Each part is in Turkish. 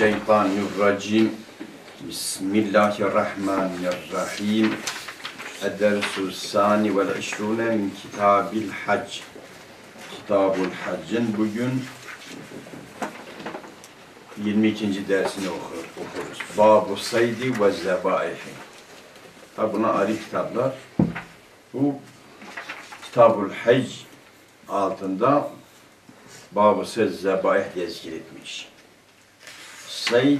mineşşeytanirracim. Bismillahirrahmanirrahim. Edersu sani vel işrune min kitabil hac. Kitabul Hacc'ın bugün 22. dersini okur, okuruz. Babu saydi ve zebaihi. Ha buna ayrı kitaplar. Bu Kitabul Hac altında Bab-ı Söz Zebaih diye zikretmiş. Sayd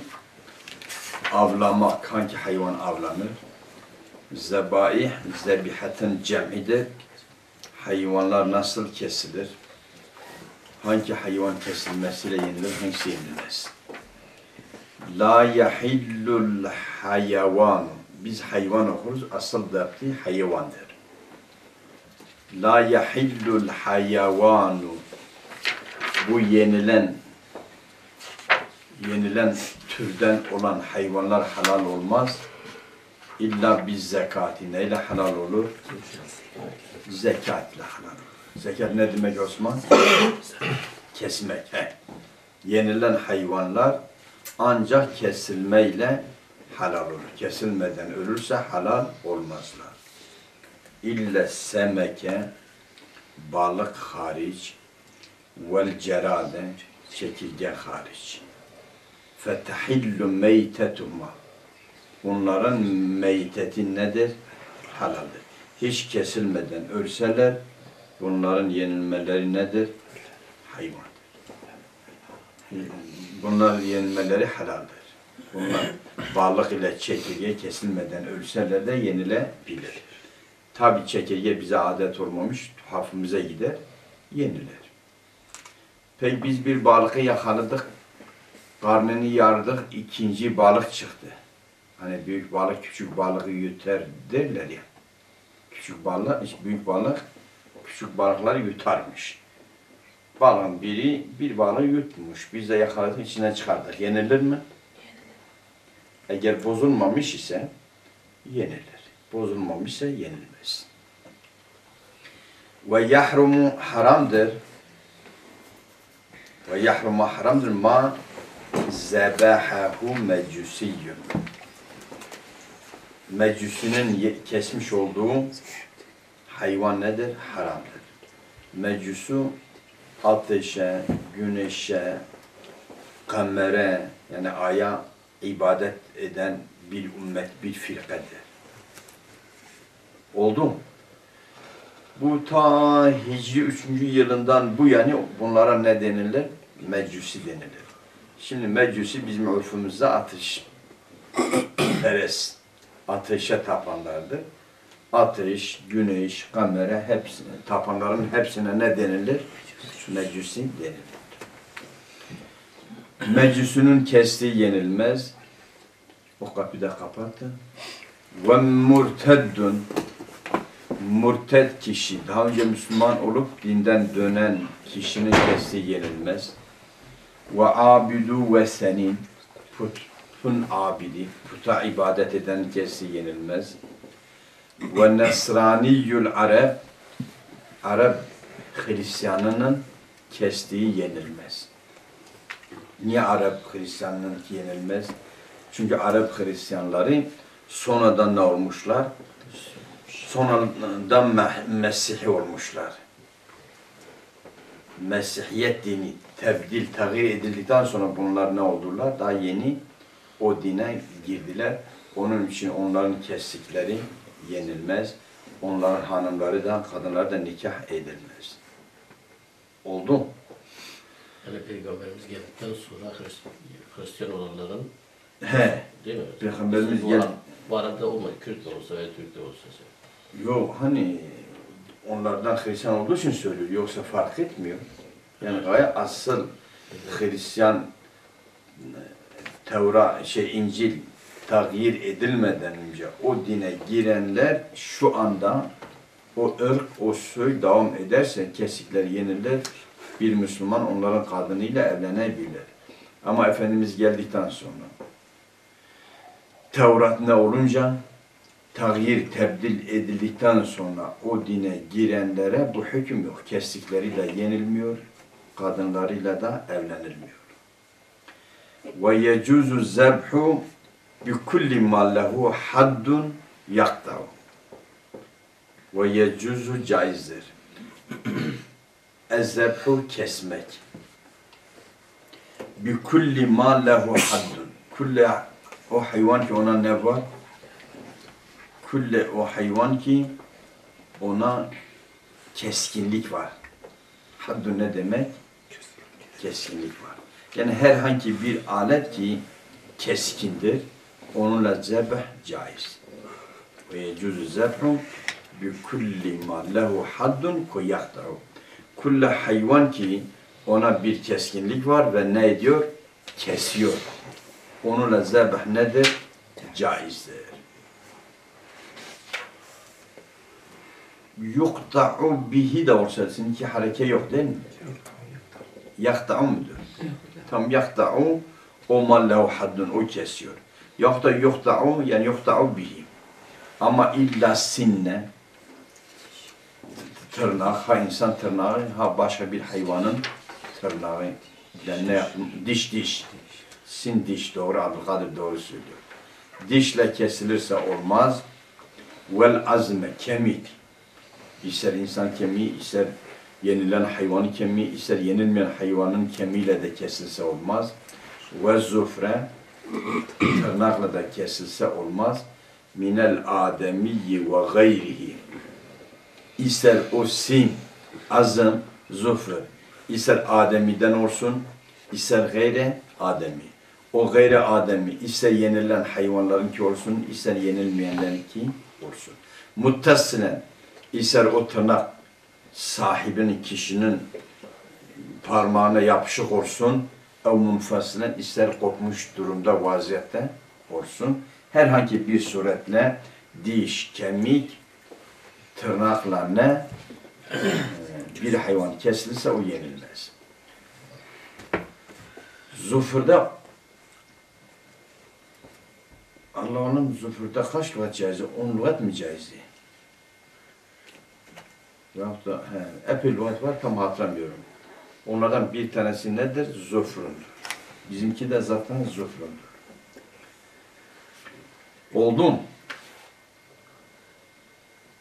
avlamak, hangi hayvan avlanır? Zebaih, zebihatin cem'idir. Hayvanlar nasıl kesilir? Hangi hayvan kesilmesiyle yenilir, hangisi yenilmez? La yahillul hayvan. Biz hayvan okuruz, asıl dapti hayvandır. La yahillul hayvanu bu yenilen yenilen türden olan hayvanlar halal olmaz. İlla biz zekati neyle halal olur? Zekatla halal olur. Zekat ne demek Osman? Kesmek. He. Yenilen hayvanlar ancak kesilmeyle halal olur. Kesilmeden ölürse halal olmazlar. İlle semeke balık hariç vel cerade çekirge hariç. Fetehillu meytetuma Bunların meyteti nedir? Halaldir. Hiç kesilmeden ölseler bunların yenilmeleri nedir? Hayvandır. Bunların yenilmeleri halaldir. Bunlar balık ile çekirge kesilmeden ölseler de yenilebilir. Tabi çekirge bize adet olmamış, tuhafımıza gider, yenilir. Peki biz bir balığı yakaladık, karnını yardık, ikinci balık çıktı. Hani büyük balık küçük balığı yutar derler ya. Küçük balık, büyük balık küçük balıkları yutarmış. Balığın biri bir balığı yutmuş. Biz de yakaladık içine çıkardık. Yenilir mi? Eğer bozulmamış ise yenilir. Bozulmamış ise yenilmez. Ve yahrumu haramdır. Ve yahrumu haramdır ma zebahahu mecusiyyun. Mecusinin kesmiş olduğu hayvan nedir? Haramdır. Mecusu ateşe, güneşe, kamere yani aya ibadet eden bir ümmet, bir firkadır. Oldu mu? Bu ta Hicri 3. yılından bu yani bunlara ne denilir? Mecusi denilir. Şimdi mecusi bizim örfümüzde ateş perest, ateşe tapanlardır. Ateş, güneş, kamera hepsine, tapanların hepsine ne denilir? Mecusi denilir. Mecusünün kestiği yenilmez. O kapıyı da kapattı. Ve murteddun murted kişi, daha önce Müslüman olup dinden dönen kişinin kestiği yenilmez. Ve abidu ve senin putun abidi, puta ibadet eden kestiği yenilmez. Ve nesraniyyul arab Arap Hristiyanının kestiği yenilmez. Niye Arap Hristiyanının yenilmez? Çünkü Arap Hristiyanları sonradan ne olmuşlar? Sonradan me- Mesihi olmuşlar. Mesihiyet dini tebdil, tağyir edildikten sonra bunlar ne oldular? Daha yeni o dine girdiler. Onun için onların kestikleri yenilmez. Onların hanımları da, kadınları da nikah edilmez. Oldu? Yani Peygamberimiz geldikten sonra Hristiyan, Hristiyan olanların He. değil mi? Peygamberimiz bu gel- Arap, bu Arap'ta olmadı. Kürt de olsa veya Türk de olsa. Yok hani onlardan Hristiyan olduğu için söylüyor. Yoksa fark etmiyor. Yani gayet asıl Hristiyan Tevra, şey İncil tağyir edilmeden önce o dine girenler şu anda o ırk, o soy devam ederse kesikler yenilir. Bir Müslüman onların kadınıyla evlenebilir. Ama Efendimiz geldikten sonra Tevrat ne olunca tağyir, tebdil edildikten sonra o dine girenlere bu hüküm yok. Kestikleriyle yenilmiyor, kadınlarıyla da evlenilmiyor. ve yecuzu zebhu bi kulli ma lehu haddun yakta'u. Ve yecuzu caizdir. Ezzebhu kesmek. Bi kulli ma lehu haddun. Kulle o hayvan ki ona ne var? Kulle o hayvan ki ona keskinlik var. Haddun ne demek? Keskinlik var. Yani herhangi bir alet ki keskindir, onunla zebh caiz. Ve yecuzu zebhu bi kulli ma lehu haddun kuyakta'u. Kulle hayvan ki ona bir keskinlik var ve ne ediyor? Kesiyor. Onunla zebh nedir? Caizdir. Yukta'u bihi de olsa seninki hareke yok değil mi? Yakta'u mudur? Tam yakta'u o mallehu haddun o kesiyor. Yok da yukta'u yani yukta'u bihi. Ama illa sinne tırnak, ha insan tırnağı, ha başka bir hayvanın tırnağı. Yani ne yapayım? Diş diş. Sin diş doğru, Abdülkadir doğru söylüyor. Dişle kesilirse olmaz. Vel azme, kemik. İster insan kemiği, ister yenilen hayvanın kemiği, ister yenilmeyen hayvanın kemiğiyle de kesilse olmaz. Ve zufre, tırnakla da kesilse olmaz. Minel ademiyyi ve gayrihi. İster o sin, azım, zufre, ister ademiden olsun, ister gayre ademi. O gayre ademi, ister yenilen hayvanlarınki olsun, ister yenilmeyenlerinki olsun. Muttasilen, ister o tırnak sahibinin, kişinin parmağına yapışık olsun, ev munfasilen, ister kopmuş durumda vaziyette olsun. Herhangi bir suretle diş, kemik, tırnakla ne bir hayvan kesilirse o yenilmez. Zufurda Allah'ın zufurda kaç lügat caizi? On lügat mı caizi? Yahut da he, epey lügat var tam hatırlamıyorum. Onlardan bir tanesi nedir? Zufrundur. Bizimki de zaten zufrundur. Oldu mu?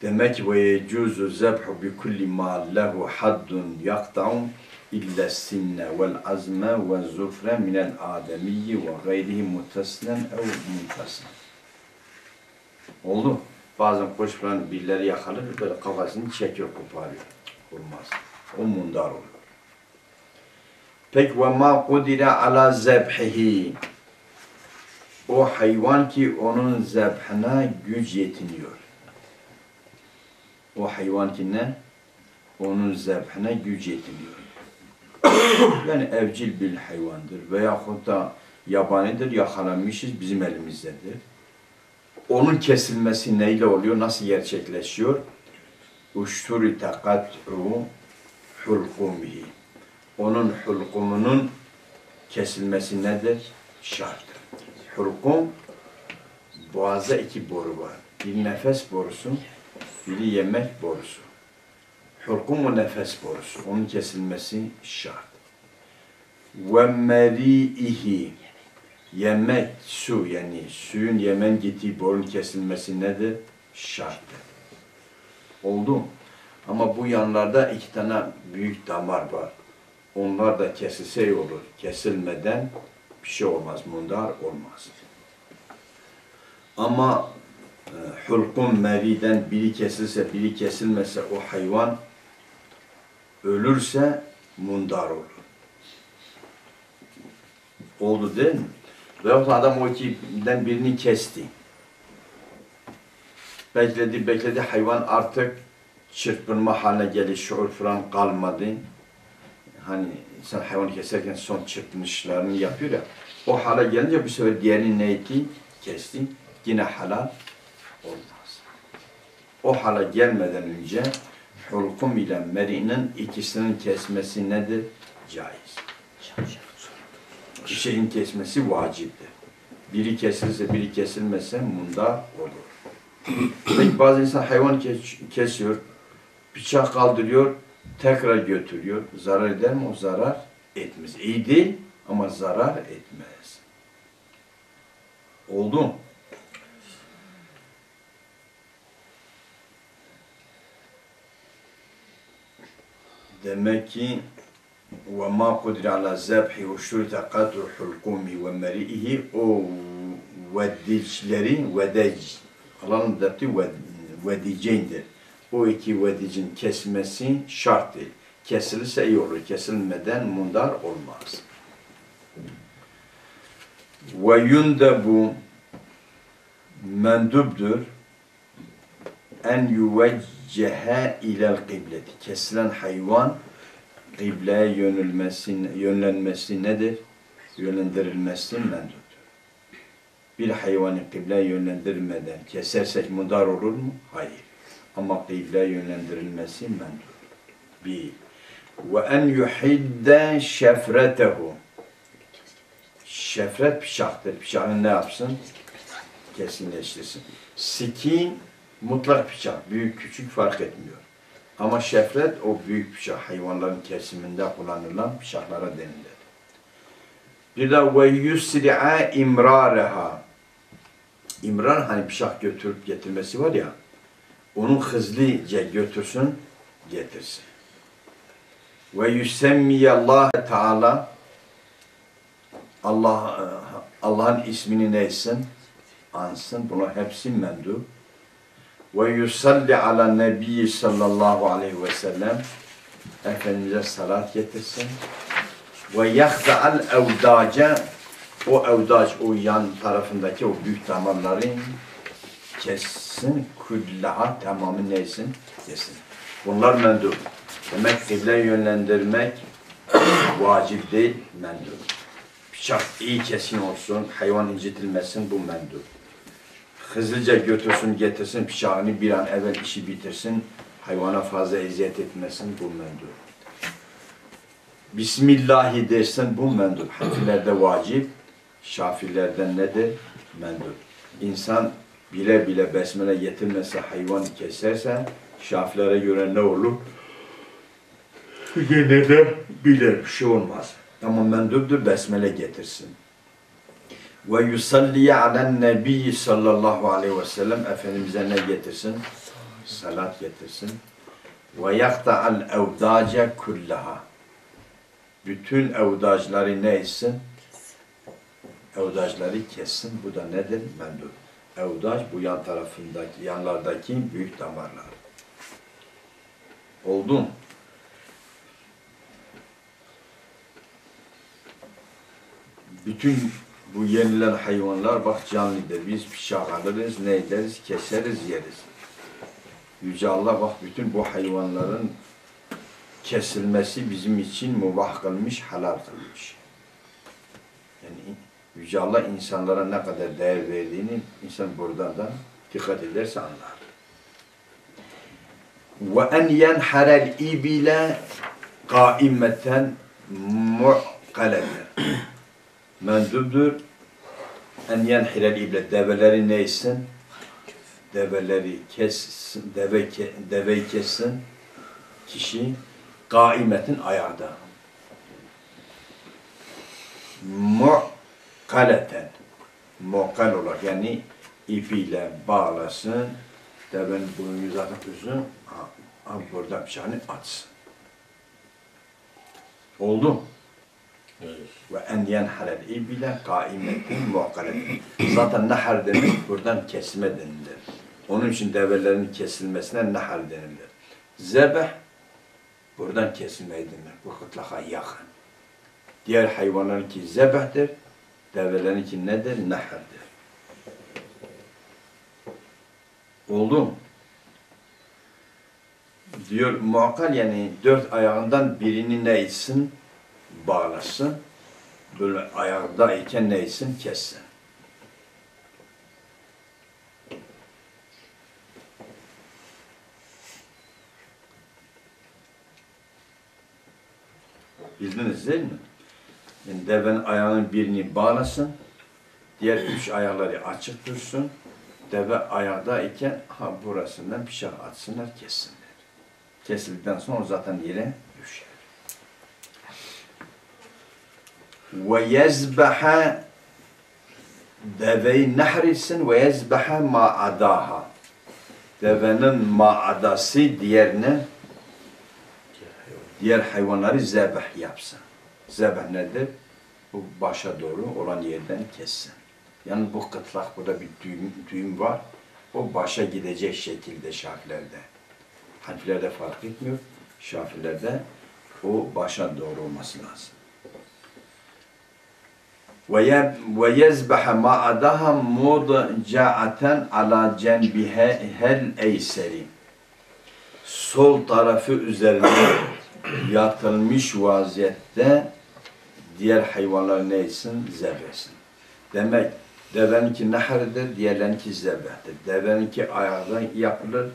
Demek ve yecuzu zebhu bi kulli ma lehu haddun yakta'u illa sinne vel azme ve zufre minel ademiyyi ve gayrihi mutaslen ev muntaslen. Oldu. Bazen kuş falan birileri yakalır, böyle kafasını çekiyor, koparıyor. Olmaz. O mundar olur. Peki ve ma kudire ala zebhihi. O hayvan ki onun zebhine güç yetiniyor. O hayvan ki ne? Onun zebhine güç yetiniyor. yani evcil bir hayvandır veyahut da yabanidir, yakalanmışız bizim elimizdedir. Onun kesilmesi neyle oluyor, nasıl gerçekleşiyor? Uşturi takat'u hulkumihi. Onun hulkumunun kesilmesi nedir? Şarttır. Hulkum, boğazda iki boru var. Bir nefes borusu, biri yemek borusu. Hulkumu nefes borusu. Onun kesilmesi şart. Ve meri'ihi. Yemek, su yani suyun yemen gittiği borun kesilmesi nedir? Şarttır. Oldu? Ama bu yanlarda iki tane büyük damar var. Onlar da kesilse olur. Kesilmeden bir şey olmaz, mundar olmaz. Ama e, hulkun meriden biri kesilse, biri kesilmese o hayvan ölürse mundar olur. Oldu değil mi? Veyahut adam o ikiden birini kesti. Bekledi, bekledi. Hayvan artık çırpınma haline geldi. Şuur falan kalmadı. Hani insan hayvanı keserken son çırpınışlarını yapıyor ya. O hale gelince bu sefer diğerini ne etti? Kesti. Yine halal olmaz. O hale gelmeden önce hulkum ile meri'nin ikisinin kesmesi nedir? Caiz. Bir şeyin kesmesi vaciptir. Biri kesilse, biri kesilmezse munda olur. Peki bazı insan hayvan kes- kesiyor, bıçak kaldırıyor, tekrar götürüyor. Zarar eder mi? O zarar etmez. İyi değil ama zarar etmez. Oldu. Demek ki وَمَا قُدْرَ عَلَى الزَّبْحِ وَشُرِتَ قَدْرُ حُلْقُمِ وَمَرِئِهِ O vedicileri, vedec, Allah'ın depti vediceyndir. O iki vedicin kesmesi şart değil. Kesilirse iyi olur. Kesilmeden mundar olmaz. Ve yundebu mendubdur en yuveccehe ilel kıbleti. Kesilen hayvan kıbleye yönelmesi, yönlenmesi nedir? Yönlendirilmesi menduptur. Bir hayvanı kıbleye yönlendirmeden kesersek mundar olur mu? Hayır. Ama kıbleye yönlendirilmesi mendur. Bir. Ve en yuhidde şefretehu. Şefret bıçaktır. Bıçağını ne yapsın? Kesinleştirsin. Sikin mutlak bıçak. Büyük küçük fark etmiyor. Ama şefret o büyük bıçak. Hayvanların kesiminde kullanılan bıçaklara denilir. Bir de ve yusri'a imrareha. İmrar hani bıçak götürüp getirmesi var ya. Onu hızlıca götürsün, getirsin. Ve yusemmiye Teala Allah Allah'ın ismini neysin? Ansın. Buna hepsi mendu. Ve yusalli ala nebiyyi sallallahu aleyhi ve sellem Efendimiz'e salat getirsin. Ve yahda'al evdace o evdac, o yan tarafındaki o büyük damarları kessin, kullaha tamamı neysin? Kesin. Bunlar mendu. Demek kıble yönlendirmek vacip değil, mendu. Bıçak iyi kesin olsun, hayvan incitilmesin, bu mendu. Hızlıca götürsün, getirsin, bıçağını bir an evvel işi bitirsin, hayvana fazla eziyet etmesin, bu mendu. Bismillahi dersin, bu mendu. Hanefilerde vacip, şafirlerden nedir? Mendu. İnsan bile bile besmele getirmese, hayvan keserse, şafilere göre ne olur? Gene de bilir, bir şey olmaz. Ama menduptur besmele getirsin. Ve yusalliye alen nebiyyi sallallahu aleyhi ve sellem Efendimiz'e ne getirsin? Salat getirsin. Ve yakta'al evdace kullaha. Bütün evdacları ne etsin? Evdacları kessin. Bu da nedir? Mendup. Evdac bu yan tarafındaki, yanlardaki büyük damarlar. Oldu mu? bütün bu yenilen hayvanlar bak canlıdır. Biz bıçak alırız, ne ederiz? Keseriz, yeriz. Yüce Allah bak bütün bu hayvanların kesilmesi bizim için mubah kılmış, halal kılmış. Yani Yüce Allah insanlara ne kadar değer verdiğini insan buradan da dikkat ederse anlar. En yenharel ibile kaimeten mu'kaleten mendubdur. En yenhirel ible develeri neysin? Develeri kessin, deve, ke, deveyi kessin kişi kaimetin ayakta. Mu'kaleten mu'kal olarak yani ipiyle bağlasın devenin boynu zaten uzun ha, burada bıçağını atsın. Oldu mu? Ve en yenharel ibile kaimetin muakkaletin. Zaten nahar demek buradan kesme denilir. Onun için develerin kesilmesine nahar denilir. Zebeh buradan kesilmeyi denir. Bu mutlaka yakın. Diğer hayvanlarınki zebehtir. Develerinki nedir? Nahardır. Oldu? Diyor muakkal yani dört ayağından birini ne etsin? Bağlasın. Böyle ayakta ne etsin? Kessin. Bildiniz değil mi? Yani devenin ayağının birini bağlasın. Diğer üç ayakları açık dursun. Deve ayakta iken ha burasından bıçak atsınlar, kessinler. Kesildikten sonra zaten yere yezbeha deveyi nehretsin ve yezbehe ma'adaha. Devenin ma'adası diğerine diğer hayvanları zebeh yapsın. Zebeh nedir? Bu başa doğru olan yerden kessin. Yani bu kıtlak burada bir düğüm, düğüm var. O başa gidecek şekilde şafilerde. Hanfilerde fark etmiyor. Şafilerde o başa doğru olması lazım. Yezbehe ma'adaha mudca'aten ala cenbihe hel eyseri. Sol tarafı üzerine yatılmış vaziyette diğer hayvanlar neysin? Zebresin. Demek deveninki nehirdir, diğerlerinki zebehtir. Deveninki ayakta yapılır,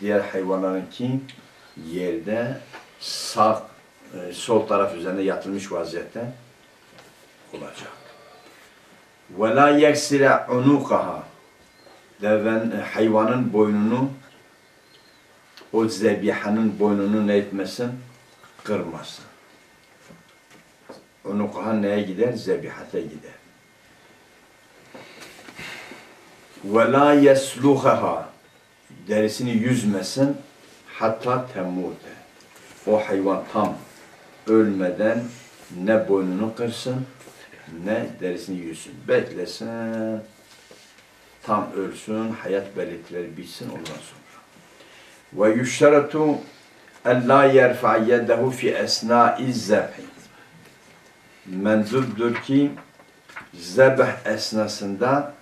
diğer hayvanlarınki yerde sağ, e, sol taraf üzerinde yatılmış vaziyette olacak. Ve la yeksile unukaha deven e, hayvanın boynunu o zebihanın boynunu ne etmesin? Kırmasın. Unukaha neye gider? Zebihate gider. Ve la yesluhaha derisini yüzmesin hatta temmute. O hayvan tam ölmeden ne boynunu kırsın ne derisini yüzsün. Beklesin. Tam ölsün, hayat belirtileri bitsin ondan sonra. Ve yüşteratu en la yerfa yedehu fi esnai zebhi. Menzupdur ki zebh esnasında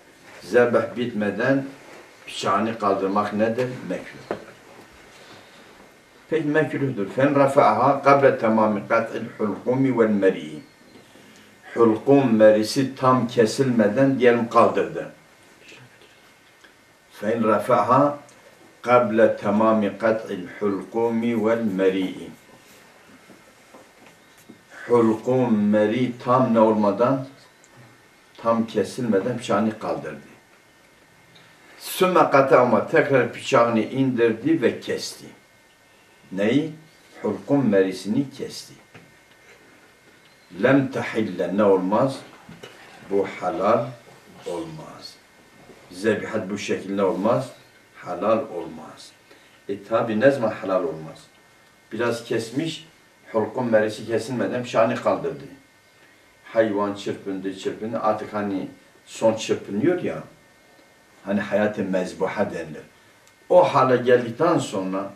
zebh bitmeden bıçağını kaldırmak nedir? Mekruh. Peki mekruhdur. Fen rafa'aha kable tamami kat'il hulkumi vel meri'i. Hulkum merisi tam kesilmeden diyelim kaldırdı. Rafa'aha kable tamami kat'il hulkumi vel meri'i. Hulkum meri tam ne olmadan tam kesilmeden bıçağını kaldırdı. Sümme kata'ma tekrar bıçağını indirdi ve kesti. Neyi? Hulkum merisini kesti. Lem tahille ne olmaz? Bu halal olmaz. Zebihat bu şekilde olmaz. Halal olmaz. E tabi ne zaman halal olmaz? Biraz kesmiş, hulkum merisi kesilmeden bıçağını kaldırdı. Hayvan çırpındı çırpındı artık hani son çırpınıyor ya hani hayat-ı mezbuha denilir. O hale geldikten sonra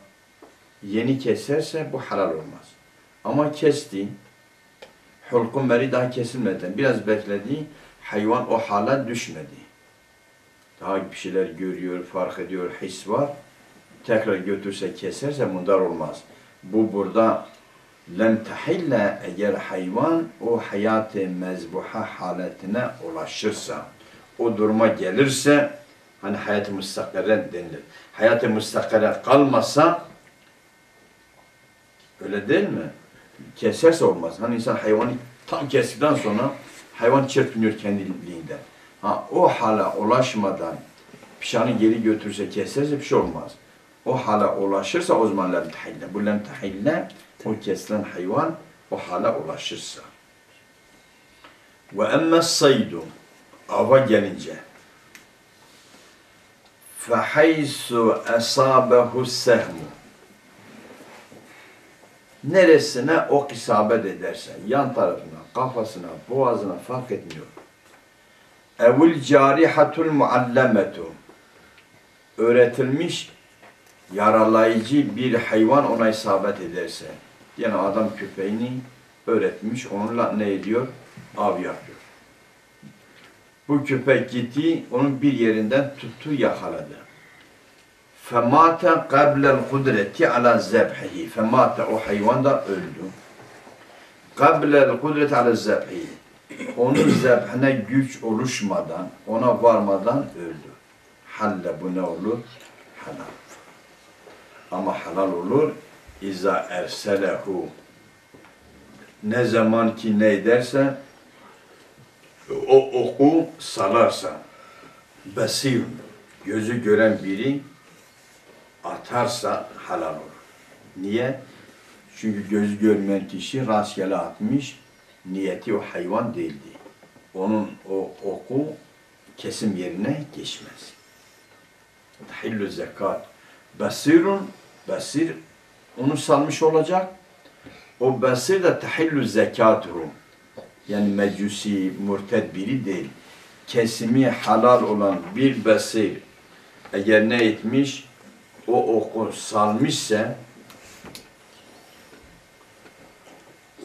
yeni keserse bu halal olmaz. Ama kesti, hulkun meri daha kesilmeden biraz bekledi, hayvan o hala düşmedi. Daha bir şeyler görüyor, fark ediyor, his var. Tekrar götürse, keserse mundar olmaz. Bu burada lem tahille eğer hayvan o hayat-ı mezbuha haletine ulaşırsa, o duruma gelirse, hani hayat-ı müstakere denilir. Hayat-ı müstakere kalmasa, öyle değil mi? Keserse olmaz. Hani insan hayvanı tam kestikten sonra hayvan çırpınıyor kendiliğinden. Ha, o hala ulaşmadan pişanı geri götürse keserse bir şey olmaz. O hala ulaşırsa o zaman lem tahille. Bu lem tahille o kesilen hayvan o hala ulaşırsa. Ve emme saydu ava gelince fehaysu esabehu sehmu neresine ok isabet ederse yan tarafına, kafasına, boğazına fark etmiyor. Evul carihatul muallemetu öğretilmiş yaralayıcı bir hayvan ona isabet ederse yani adam köpeğini öğretmiş onunla ne ediyor? Av yapıyor. Bu köpek gitti onun bir yerinden tuttu yakaladı. Femata qablel kudreti ala zebhihi. Femata o hayvan da öldü. Qablel kudreti ala zebhihi. Onun zebhine güç oluşmadan, ona varmadan öldü. Halle bu ne olur? Halal. Ama halal olur. İza erselehu. Ne zaman ki ne ederse o oku salarsa besiyum gözü gören biri atarsa halal olur. Niye? Çünkü gözü görmeyen kişi rastgele atmış, niyeti o hayvan değildi. Onun o oku kesim yerine geçmez. Tahillü zekat. Basirun, basir onu salmış olacak. O basir de tahillü zekatuhu. Yani mecusi, murted biri değil. Kesimi halal olan bir basir eğer ne etmiş, o oku salmışsa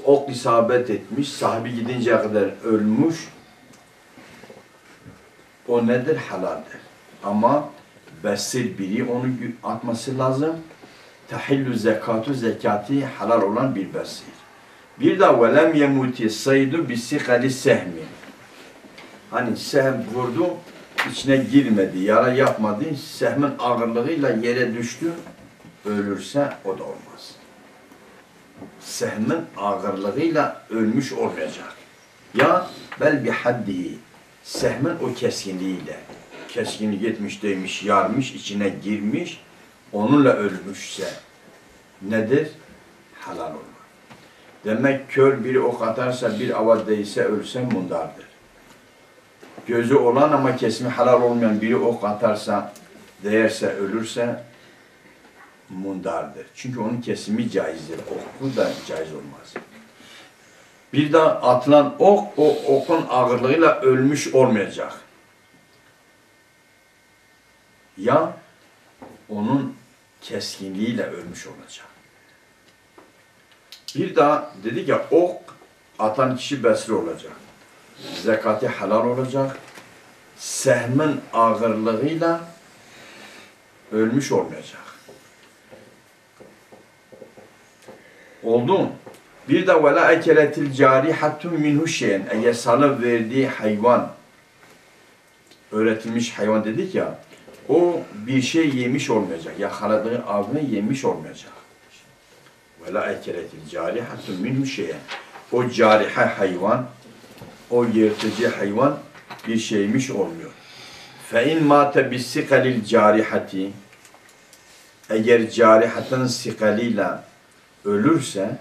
ok isabet etmiş, sahibi gidinceye kadar ölmüş, o nedir? Halaldir. Ama besir biri onu atması lazım. Tahillü zekatu zekati halal olan bir besir. Bir de velem yemuti saydu bisikali sehmi. Hani sehm vurdu, içine girmedi, yara yapmadı, sehmin ağırlığıyla yere düştü, ölürse o da olmaz. Sehmin ağırlığıyla ölmüş olmayacak. Ya bel bir haddihi, sehmin o keskinliğiyle, keskinlik etmiş, değmiş, yarmış, içine girmiş, onunla ölmüşse nedir? Halal olur. Demek kör biri ok atarsa bir ava değse ölse mundardır. Gözü olan ama kesimi halal olmayan biri ok atarsa, değerse, ölürse mundardır. Çünkü onun kesimi caizdir. Oku da caiz olmaz. Bir de atılan ok, o okun ağırlığıyla ölmüş olmayacak. Ya onun keskinliğiyle ölmüş olacak. Bir daha dedi ya ok atan kişi besri olacak. Zekati helal olacak. Sehmin ağırlığıyla ölmüş olmayacak. Oldu mu? Bir de vela ekeletil carihatun minhu şeyen. Eğer sana verdiği hayvan öğretilmiş hayvan dedik ya o bir şey yemiş olmayacak. Yakaladığı avını yemiş olmayacak. Ve la ekeletil carihatun minhu şeyen. O carihe hayvan, o yırtıcı hayvan bir şeymiş olmuyor. Fe in mate bis sikalil carihati eğer carihatın sikaliyle ölürse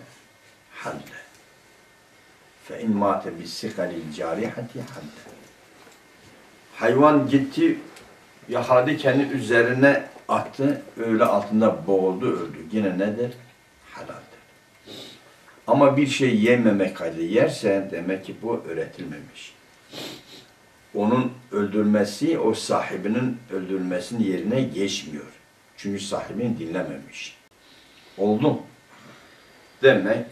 halle. Fe in mate bis sikalil carihati halle. Hayvan gitti yakaladı kendi üzerine attı, öyle altında boğuldu, öldü. Yine nedir? Halaldir. Ama bir şey yememek halde yerse demek ki bu öğretilmemiş. Onun öldürmesi o sahibinin öldürmesinin yerine geçmiyor. Çünkü sahibini dinlememiş. Oldu. mu? Demek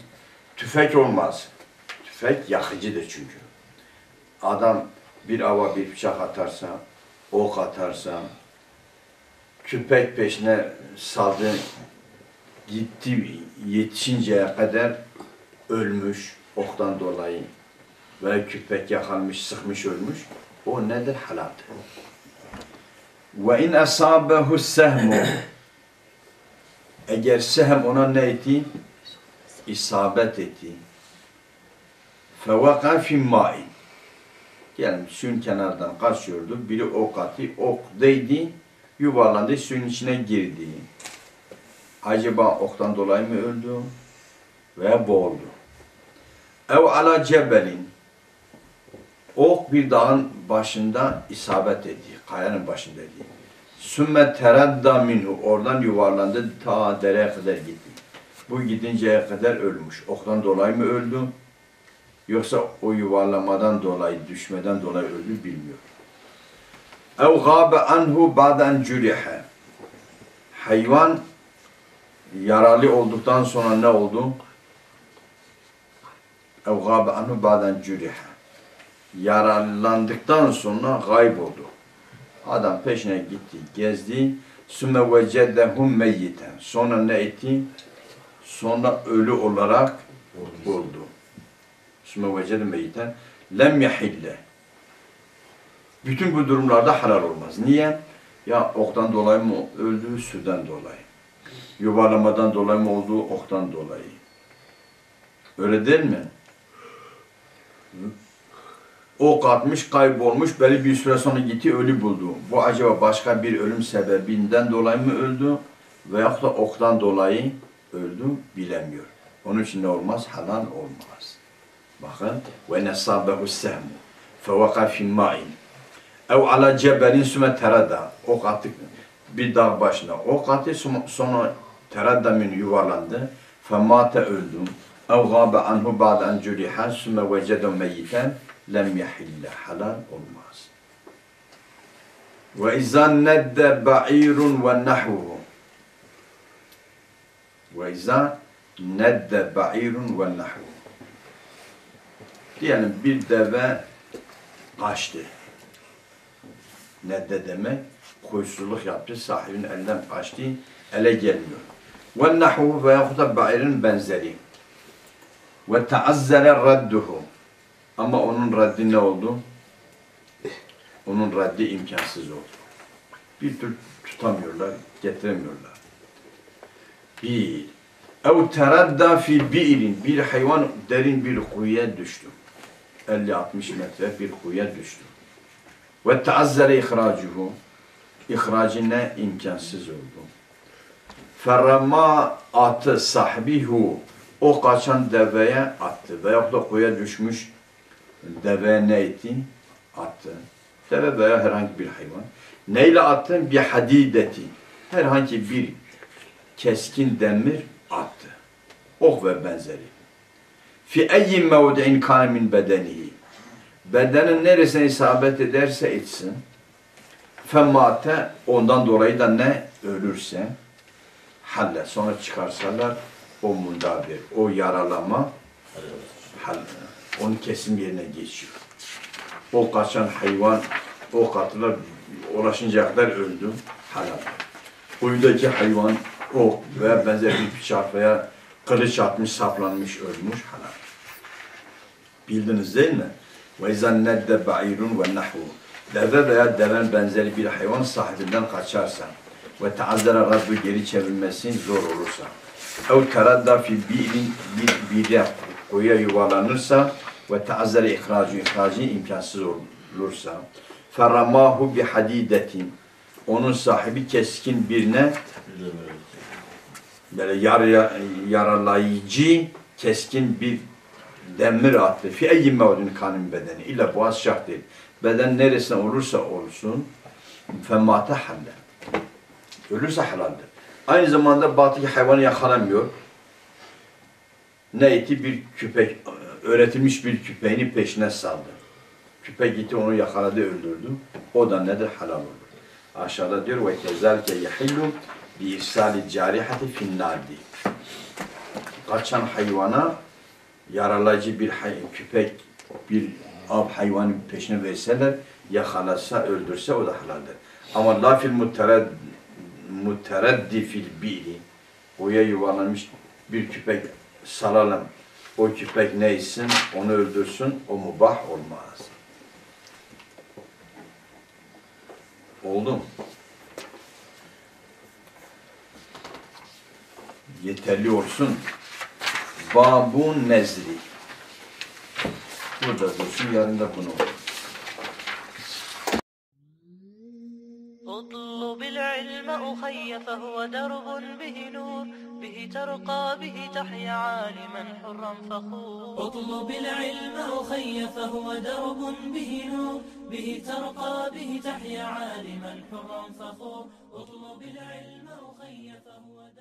tüfek olmaz. Tüfek yakıcıdır çünkü. Adam bir ava bir bıçak atarsa, ok atarsa, köpek peşine saldı, gitti yetişinceye kadar ölmüş oktan dolayı ve köpek yakalmış, sıkmış ölmüş. O nedir? Halaldır. Ve in asabehu sehmu eğer sehem ona ne etti? İsabet etti. Fevaka fi ma'in Gelmiş suyun kenardan kaçıyordu. Biri ok attı. Ok değdi. Yuvarlandı. Suyun içine girdi. Acaba oktan dolayı mı öldü? Veya boğuldu. Ev ala cebelin. Ok bir dağın başında isabet etti. Kayanın başında etti. Sümme teradda minhu. Oradan yuvarlandı. Ta dereye kadar gitti. Bu gidinceye kadar ölmüş. Oktan dolayı mı öldü? Yoksa o yuvarlamadan dolayı, düşmeden dolayı öldü bilmiyor. Ev gâbe anhu ba'den cürihe. Hayvan yaralı olduktan sonra ne oldu? Ev gâbe anhu ba'den cürihe. Yaralandıktan sonra kayboldu. Adam peşine gitti, gezdi. Sümme veceddehum meyyiten. Sonra ne etti? Sonra ölü olarak buldu. Sümme vecede meyiten lem yahille. Bütün bu durumlarda halal olmaz. Niye? Ya oktan dolayı mı öldü, sudan dolayı. Yuvarlamadan dolayı mı oldu, oktan dolayı. Öyle değil mi? Hı? Ok atmış, kaybolmuş, belli bir süre sonra gitti, ölü buldu. Bu acaba başka bir ölüm sebebinden dolayı mı öldü? Veyahut da oktan dolayı öldü, bilemiyor. Onun için ne olmaz? Halal olmaz. Bakın ve nesabehu sehmu fevaka fi ma'in Ev ala cebelin süme terada. Ok attık bir dağ başına. Ok attı sonra- terada min yuvarlandı. Femate öldüm. Ev gâbe anhu ba'de en cüriha sümme vecedu meyyiten lem yahille. Halal olmaz. Ve izâ nedde ba'irun ve nahvuhu. Ve izâ nedde ba'irun ve nahvuhu. Diyelim bir deve kaçtı. Nedde demek huysuzluk yaptı, sahibinin elinden kaçtı, ele gelmiyor. Ve nahvu ve yahut da benzeri. Ve taazzere radduhu. Ama onun reddi ne oldu? Onun reddi imkansız oldu. Bir tür tutamıyorlar, getiremiyorlar. Bir. Ev teradda fi bi'rin. Bir hayvan derin bir kuyuya düştü. 50-60 metre bir kuyuya düştü. Ve teazzere ihracuhu. İhracine imkansız oldu. Ferrama atı sahibihu. O kaçan deveye attı. Veyahut da kuyuya düşmüş deveye ne etti? Attı. Deve veya herhangi bir hayvan. Neyle attı? Bir hadideti. Herhangi bir keskin demir attı. Ok ve benzeri. Fi eyyi mevdi'in kâne min bedenihi. Bedenin neresine isabet ederse etsin. Femmate ondan dolayı da ne ölürse halle. Sonra çıkarsalar o mundabir, o yaralama. Onun kesim yerine geçiyor. O kaçan hayvan, o katılar ulaşıncaya kadar öldü. Halal. Kuyudaki hayvan ok veya benzer bir bıçak veya kılıç atmış, saplanmış, ölmüş halal. Bildiniz değil mi? Nedde ba'irun ve nahvu. Deve veya deven benzeri bir hayvan sahibinden kaçarsa ve taazzara raddu geri çevirmesi zor olursa ev teradda fi bi'rin bir bide kuyuya yuvarlanırsa ve taazzara ihracı ihracı imkansız olursa ferramahu bi hadidetin onun sahibi keskin birine böyle yar, yaralayıcı keskin bir demir attı. Fi eyyi mevdin kanin bedeni. İlla boğaz şart değil. Beden neresine olursa olsun femmate halle. Ölürse halaldir. Aynı zamanda batıki hayvanı yakalamıyor. Ne etti? Bir küpek, öğretilmiş bir küpeğini peşine saldı. Küpek gitti onu yakaladı öldürdü. O da nedir? Halal olur. Aşağıda diyor ve kezalike yahillu bi irsali carihati finnadi. Kaçan hayvana yaralayıcı bir hay küpek bir av hayvanı peşine verseler yakalasa öldürse o da halaldir. Ama la fil mutered mutereddi fil bili oya yuvarlanmış bir küpek salalım. O küpek neysin onu öldürsün o mubah olmaz. Oldu mu? Yeterli olsun. Babun nezri. Burada dursun, yarın da bunu okur. العلم أخي فهو درب به نور. به ترقى به تحيا عالما حرا فخور. أطلب العلم أخي فهو درب به نور. به ترقى به تحيا عالما حرا فخور. أطلب العلم أخي فهو درب